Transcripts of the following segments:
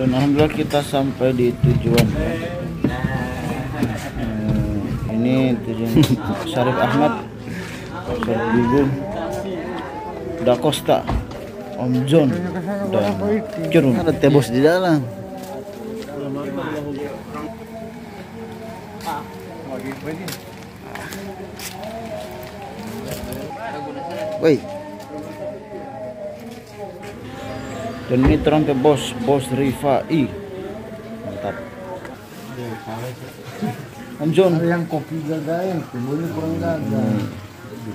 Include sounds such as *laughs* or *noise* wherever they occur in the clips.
dan alhamdulillah kita sampai di tujuan ya. Hmm, ini tujuan Syarif Ahmad Syarif Bibu Da Costa Om John dan Curun Ada tebos di dalam. Woi, dan ini terangke bos bos Rifai mantap Om John Ada yang kopi gagain, boleh kurang gagal.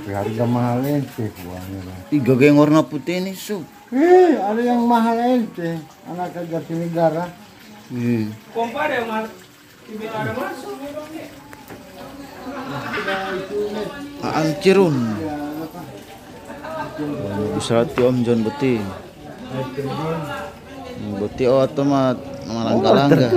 Di harga mahal ente buahnya lah. tiga geng warna putih ini su. Eh, ada yang mahal ente, anak kerja negara. Hmm. Aan Cirun. bisa Om John Beti Buti oh malangga-langga.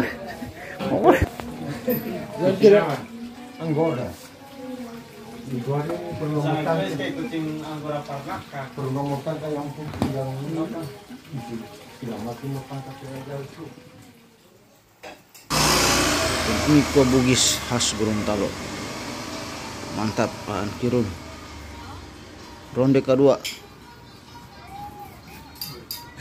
Kuah bugis khas Gorontalo. Mantap Aan Cirun. Ronde kedua.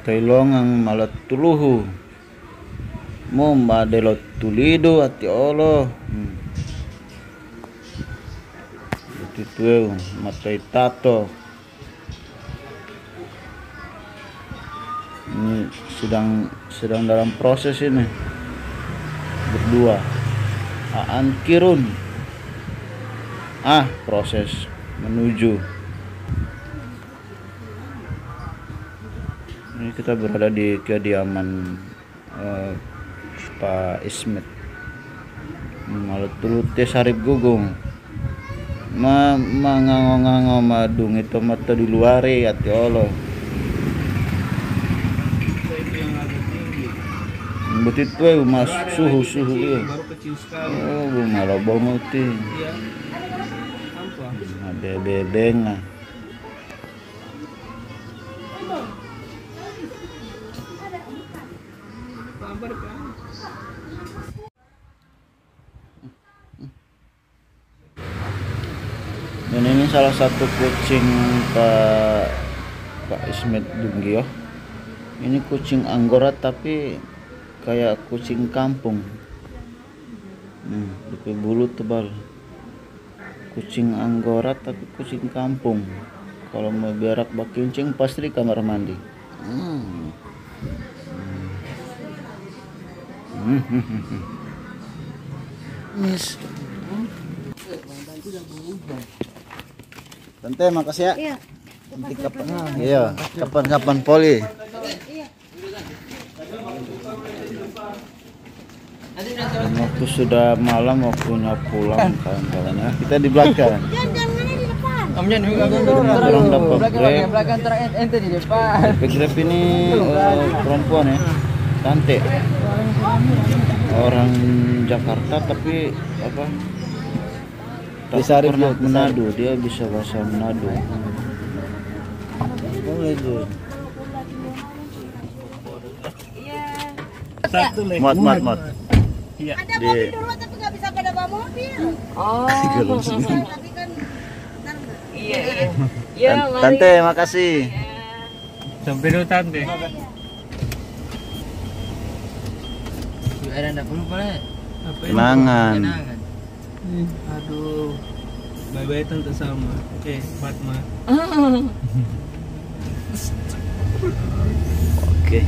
tailongang malat tuluhu? Mo madelot tulido ati olo hmm. matai tato. Ini sedang sedang dalam proses ini. Berdua. Aan Kirun. Ah proses menuju kita berada di kediaman eh, Pak Ismet malut dulu teh sarip gugung ma mangango-ngango madung itu mata di luar ya Allah Betit tuh mas suhu suhu ya. kecil sekali Oh, iya apa Ada bebeng ah. Kan Dan ini salah satu kucing Pak Pak Ismet Dunggio. Ini kucing anggora tapi kayak kucing kampung. Hmm, tapi bulu tebal. Kucing anggora tapi kucing kampung. Kalau mau berak bak kincing pasti di kamar mandi. Hmm. Miss. Tante makasih ya. Iya. Nanti kapan? Iya, kapan-kapan poli. Dan waktu sudah malam waktunya pulang kawan-kawan ya. Kita di belakang. Jangan jangan di Orang dapat grab. belakang terakhir ente di depan Grab ini eh, perempuan ya, tante. Orang Jakarta tapi apa? Tak Bisa pernah bisa Manado, dia bisa bahasa Manado. Boleh tuh. Iya. Mat mat mat. Ada mobil dulu tapi nggak bisa pada bawa mobil. oh *laughs* tapi kan iya iya Tan- Tante makasih. sampai dulu tante Kenangan. kenangan. Aduh. Bye bye tante sama eh Fatma. *laughs* Oke.